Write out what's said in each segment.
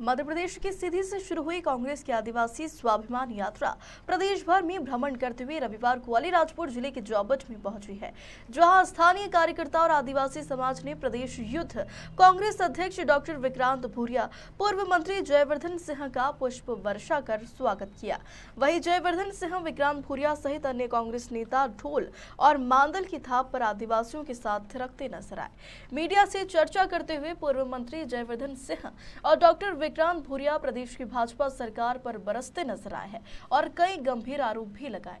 मध्य प्रदेश की सीधी से शुरू हुई कांग्रेस की आदिवासी स्वाभिमान यात्रा प्रदेश भर में भ्रमण करते हुए रविवार को अलीराजपुर ज़िले के जौबट में पहुँची है, जहाँ स्थानीय कार्यकर्ता और आदिवासी समाज ने प्रदेश युद्ध, कांग्रेस अध्यक्ष डॉक्टर विक्रांत भूरिया, पूर्व मंत्री जयवर्धन सिंह का पुष्प वर्षा कर स्वागत किया। वही जयवर्धन सिंह, विक्रांत भूरिया सहित अन्य कांग्रेस नेता ढोल और मांदल की थाप पर आदिवासियों के साथ थिरकते नज़र आए। मीडिया से चर्चा करते हुए पूर्व मंत्री जयवर्धन सिंह और डॉक्टर विक्रांत भूरिया प्रदेश की भाजपा सरकार पर बरसते नज़र आए हैं और कई गंभीर आरोप भी लगाए।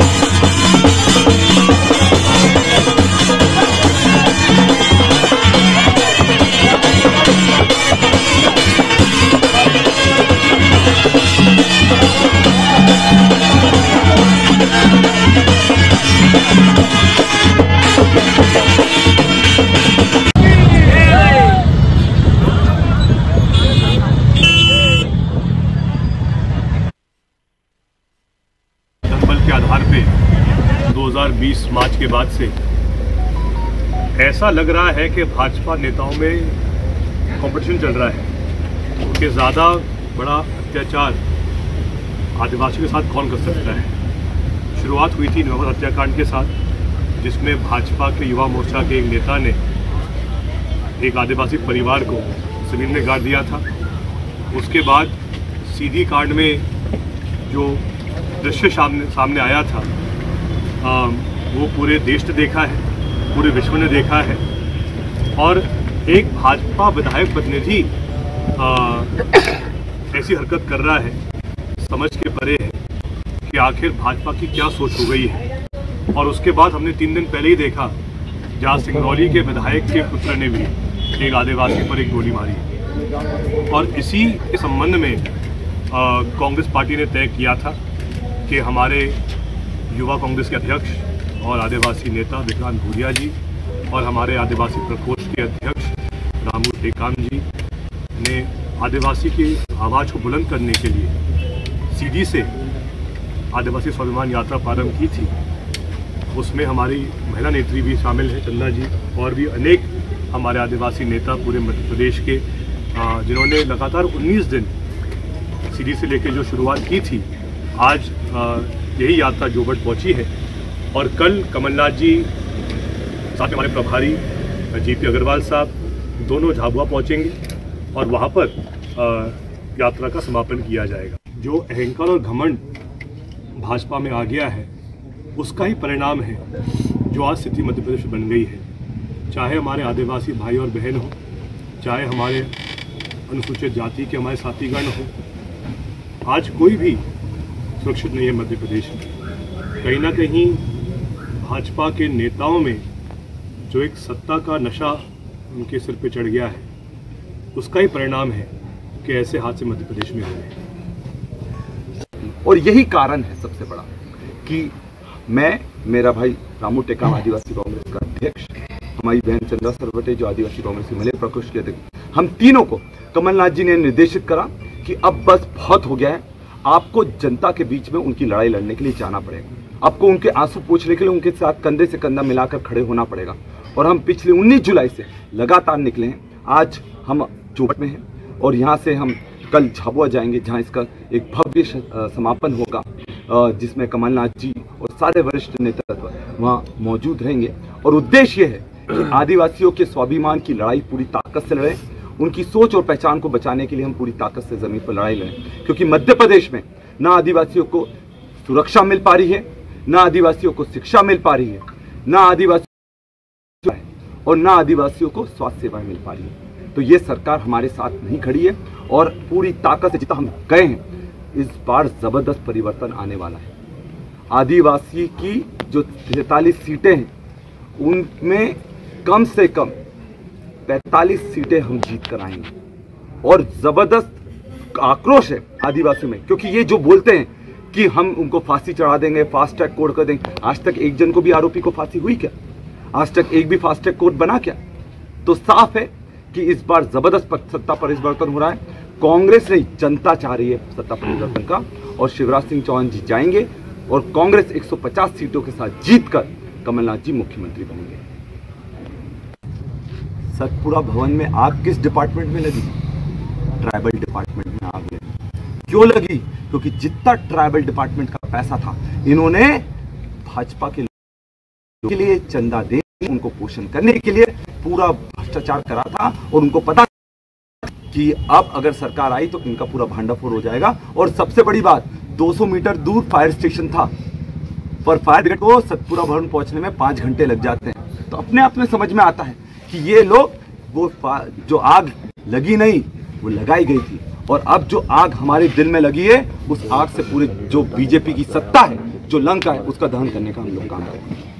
मार्च के बाद से ऐसा लग रहा है कि भाजपा नेताओं में कंपटीशन चल रहा है। कि ज़्यादा बड़ा अत्याचार आदिवासियों के साथ कौन कर सकता है? शुरुआत हुई थी नवंबर हत्याकांड के साथ जिसमें भाजपा के युवा मोर्चा के एक नेता ने एक आदिवासी परिवार को ज़मीन में गाड़ दिया था। उसके बाद सीधी कांड में जो दृश्य सामने सामने आया था आ, वो पूरे देश ने देखा है, पूरे विश्व ने देखा है। और एक भाजपा विधायक प्रतिनिधि ऐसी हरकत कर रहा है, समझ के परे है कि आखिर भाजपा की क्या सोच हो गई है। और उसके बाद हमने तीन दिन पहले ही देखा, जहाँ सिंगरौली के विधायक के पुत्र ने भी एक आदिवासी पर एक गोली मारी। और इसी के संबंध में कांग्रेस पार्टी ने तय किया था कि हमारे युवा कांग्रेस के अध्यक्ष और आदिवासी नेता विक्रांत भूरिया जी और हमारे आदिवासी प्रकोष्ठ के अध्यक्ष रामू टेकाम जी ने आदिवासी की आवाज़ को बुलंद करने के लिए सीधी से आदिवासी स्वाभिमान यात्रा प्रारंभ की थी। उसमें हमारी महिला नेत्री भी शामिल है, चंदा जी और भी अनेक हमारे आदिवासी नेता पूरे मध्य प्रदेश के जिन्होंने लगातार 19 दिन सीधी से लेकर जो शुरुआत की थी, आज यही यात्रा जोबट पहुँची है। और कल कमलनाथ जी, साथ में हमारे प्रभारी जीपी अग्रवाल साहब, दोनों झाबुआ पहुँचेंगे और वहाँ पर यात्रा का समापन किया जाएगा। जो अहंकार और घमंड भाजपा में आ गया है, उसका ही परिणाम है जो आज स्थिति मध्य प्रदेश बन गई है। चाहे हमारे आदिवासी भाई और बहन हो, चाहे हमारे अनुसूचित जाति के हमारे साथीगण हो, आज कोई भी सुरक्षित नहीं है मध्य प्रदेश में। कहीं ना कहीं भाजपा के नेताओं में जो एक सत्ता का नशा उनके सिर पे चढ़ गया है, उसका ही परिणाम है कि ऐसे हादसे मध्य प्रदेश में हुए और यही कारण है सबसे बड़ा कि मैं, मेरा भाई रामू टेकाम आदिवासी कांग्रेस का अध्यक्ष, हमारी बहन चंद्रा सरवटे जो आदिवासी कांग्रेस की महिला प्रकोष्ठ के अध्यक्ष, हम तीनों को, कमलनाथ जी ने निर्देशित करा कि अब बस बहुत हो गया है, आपको जनता के बीच में उनकी लड़ाई लड़ने के लिए जाना पड़ेगा। आपको उनके आँसू पूछने के लिए उनके साथ कंधे से कंधा मिलाकर खड़े होना पड़ेगा। और हम पिछले 19 जुलाई से लगातार निकले हैं। आज हम चौबट में हैं और यहाँ से हम कल झाबुआ जाएँगे, जहाँ इसका एक भव्य समापन होगा जिसमें कमलनाथ जी और सारे वरिष्ठ नेतृत्व वहाँ मौजूद रहेंगे। और उद्देश्य है कि आदिवासियों के स्वाभिमान की लड़ाई पूरी ताकत से लड़ें। उनकी सोच और पहचान को बचाने के लिए हम पूरी ताकत से ज़मीन पर लड़ाई लड़ें। क्योंकि मध्य प्रदेश में ना आदिवासियों को सुरक्षा मिल पा रही है ना आदिवासियों को शिक्षा मिल पा रही है, ना आदिवासी और ना आदिवासियों को स्वास्थ्य सेवाएँ मिल पा रही है। तो ये सरकार हमारे साथ नहीं खड़ी है और पूरी ताकत से जितना हम गए हैं, इस बार ज़बरदस्त परिवर्तन आने वाला है। आदिवासी की जो तैतालीस सीटें हैं, उनमें कम से कम 45 सीटें हम जीत कर आएँगे। और ज़बरदस्त आक्रोश है आदिवासी में, क्योंकि ये जो बोलते हैं कि हम उनको फांसी चढ़ा देंगे फास्ट ट्रैक कोर्ट कर देंगे। आज तक एक जन को भी आरोपी को फांसी हुई क्या? आज तक एक भी फास्ट ट्रैक कोर्ट बना क्या? तो साफ़ है कि इस बार ज़बरदस्त सत्ता परिवर्तन हो रहा है। कांग्रेस नहीं, जनता चाह रही है सत्ता परिवर्तन का। और शिवराज सिंह चौहान जी जाएँगे और कांग्रेस 150 सीटों के साथ जीतकर कमलनाथ जी मुख्यमंत्री बनेंगे। सतपुरा भवन में आग किस डिपार्टमेंट में लगी? ट्राइबल डिपार्टमेंट में आग लगी क्यों लगी? क्योंकि जितना ट्राइबल डिपार्टमेंट का पैसा था, इन्होंने भाजपा के के लिए चंदा दे, उनको पोषण करने के लिए पूरा भ्रष्टाचार करा था और उनको पता कि अब अगर सरकार आई तो इनका पूरा भांडाफोड़ हो जाएगा। और सबसे बड़ी बात 200 मीटर दूर फायर स्टेशन था, पर फायर ब्रिगेड को सतपुरा भवन पहुँचने में पाँच घंटे लग जाते हैं। तो अपने आप में समझ में आता है कि ये लोग, वो जो आग लगी नहीं, वो लगाई गई थी। और अब जो आग हमारे दिल में लगी है, उस आग से पूरे जो बीजेपी की सत्ता है, जो लंका है, उसका दहन करने का हम लोग काम करेंगे।